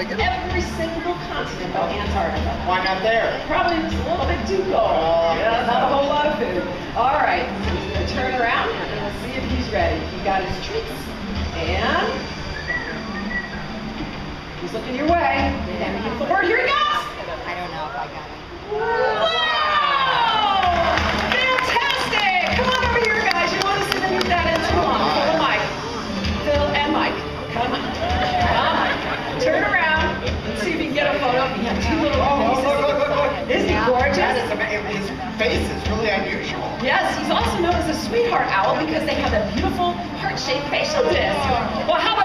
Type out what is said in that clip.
Megan? Every single continent but Antarctica. Why not there? Probably just a little bit too cold. Oh. yeah, not a whole lot of food. All right, so he's gonna turn around and we'll see if he's ready. He got his treats and he's looking your way. And the word. Here That is His face is really unusual. Yes, he's also known as a sweetheart owl because they have a beautiful heart-shaped facial disc. Well, how